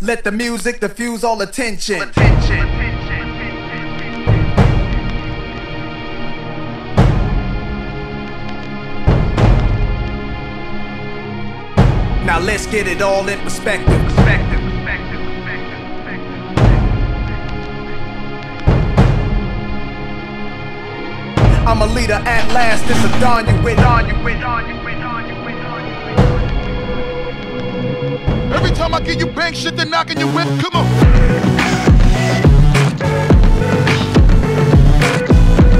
Let the music diffuse all attention. Now let's get it all in perspective. perspective. I'm a leader at last. This a dawn you with, on you with, on you with, on you Every time I get you bank shit, they're knocking your whip. Come on.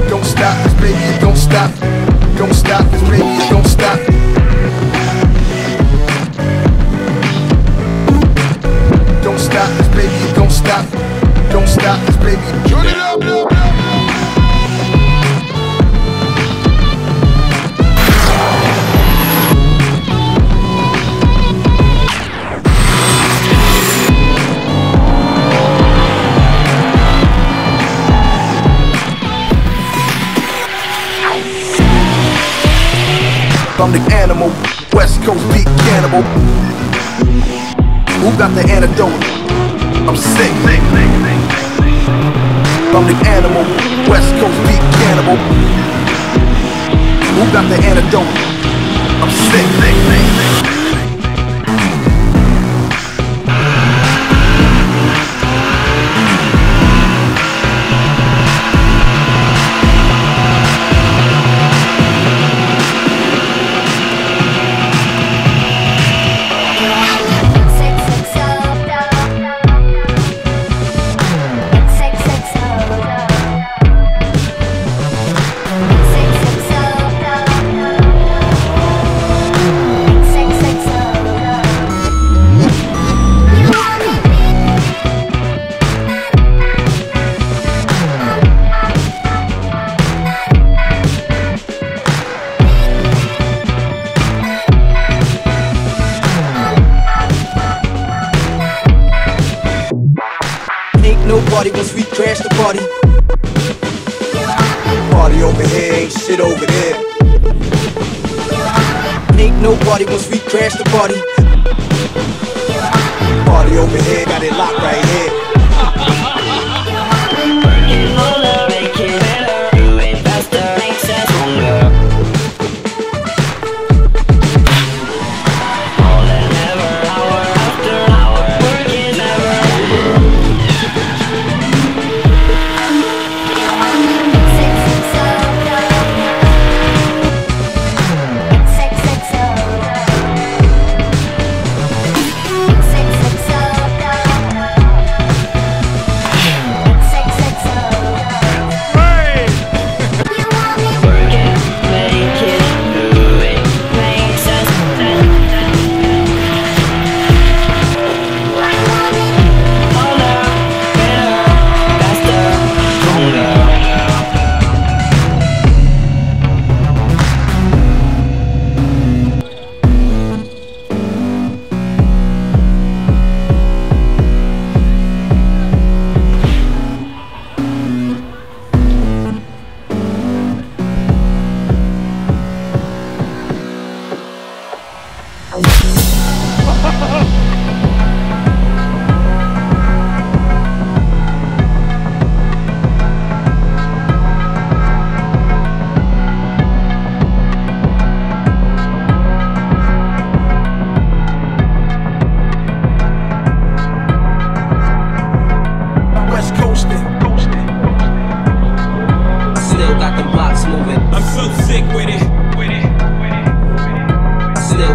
Don't stop, baby, don't stop. Don't stop, baby, I'm the animal. West Coast beat cannibal. Who got the antidote? I'm sick. I'm the animal. West Coast beat cannibal. Who got the antidote? I'm sick. Party. Party over here, ain't shit over there. Ain't nobody once we crash the party. Party over here, got it locked right here.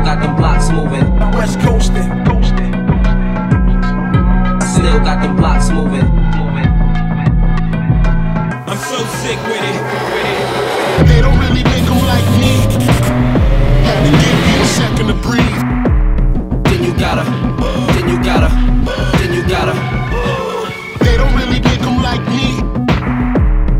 Got them blocks moving. West coasting. Still got them blocks moving. Moving. I'm so sick with it. They don't really make them like me. Had to give you a second to breathe. Then you gotta. Then you gotta. Then you gotta. They don't really make them like me.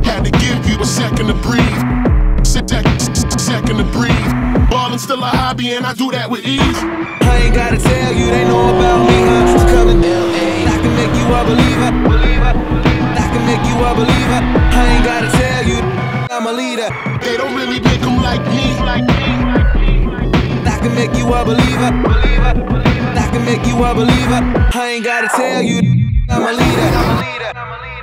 Had to give you a second to breathe. Sec- sec- Second to breathe. Ballin' still a hobby, and I do that with ease. I ain't gotta tell you, they know about me, huh? So come and I can make you a believer. I can make you a believer. I ain't gotta tell you, I'm a leader. They don't really make them like me. Like me. I can make you a believer. I can make you a believer. I ain't gotta tell you, I'm a leader. I'm a leader. I'm a leader.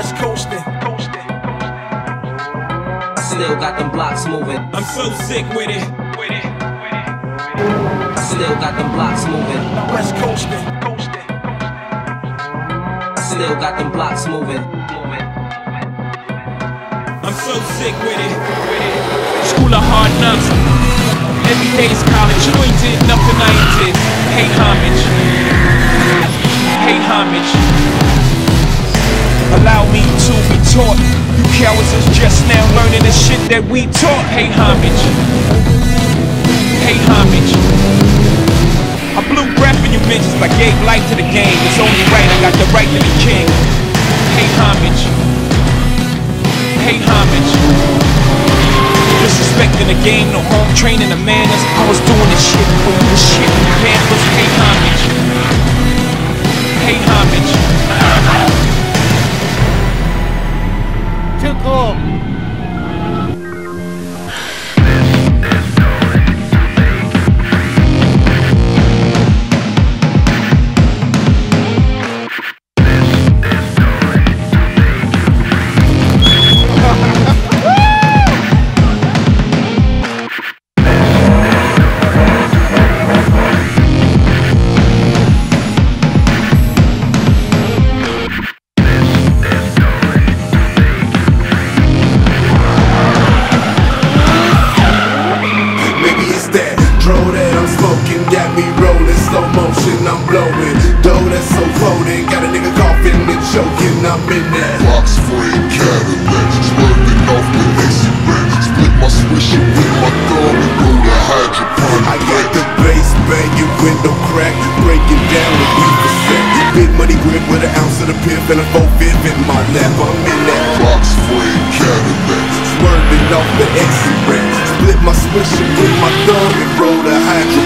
West coasting. Still got them blocks moving. I'm so sick with it. With it. Still got them blocks moving. West coasting. Still got them blocks moving. I'm so sick with it. With it. School of hard knocks. Every day's college. You ain't did nothing I ain't did. Hate homage. Hate homage. Allow me to be taught. You cowards is just now learning the shit that we taught. Hate homage. Hate homage. I blew breath in you bitches. I gave life to the game. It's only right. I got the right to be king. Hate homage. Hate homage. Disrespecting the game, no home training, the manners. I was doing this shit you, this shit. Panthers, hate homage. Hate homage. Cool. entry. Split my switch and with my thumb and roll the hydro.